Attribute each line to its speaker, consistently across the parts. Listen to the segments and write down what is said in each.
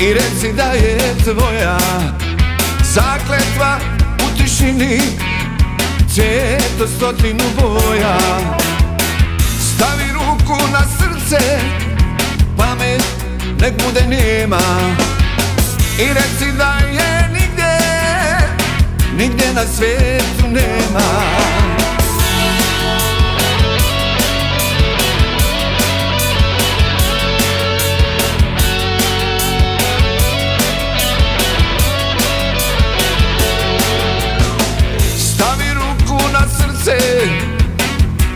Speaker 1: I reci da je tvoja Zakletva u tišini Cijeto stotinu boja. Stavi ruku na srce Pamet nek bude nema. I reci da je nigdje Nigdje na svijetu nema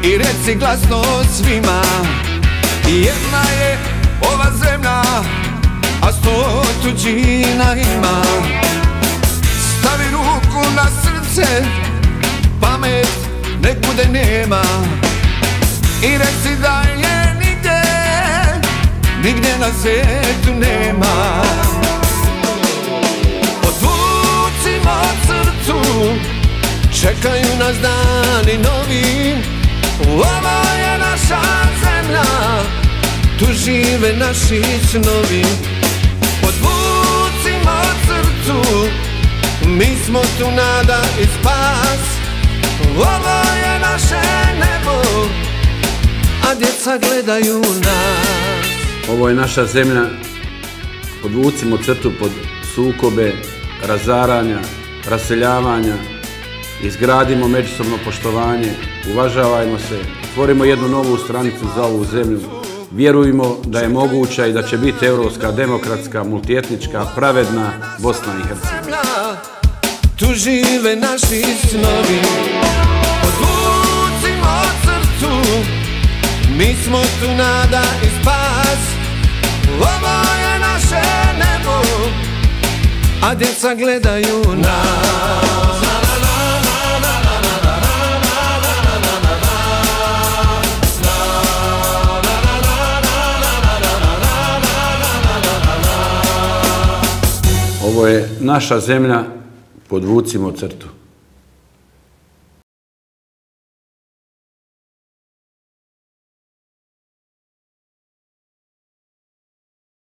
Speaker 1: I reci glasno svima. Jedna je ova zemlja A sto tuđina ima. Stavi ruku na srce Pamet nek bude nema. I reci da je nigdje Nigdje na svijetu nema. Odvucimo crtu Čekaju nas dani novi Ovo je naša zemlja Tu žive naši snovi. Podvucimo crtu Mi smo tu nada i spas. Ovo je naše nebo A djeca gledaju nas.
Speaker 2: Ovo je naša zemlja, podvucimo crtu pod sukobe, razaranja, raseljavanja, izgradimo međusobno poštovanje, uvažavajmo se, otvorimo jednu novu stranicu za ovu zemlju, vjerujmo da je moguća i da će biti europska, demokratska, multietnička, pravedna Bosna i Hercegovina.
Speaker 1: Tu žive naši snovi. Odvucimo crtu Mi smo tu nada i spas. Ovo je naše nebo A djeca gledaju nas
Speaker 2: Ovo je naša zemlja, podvucimo crtu.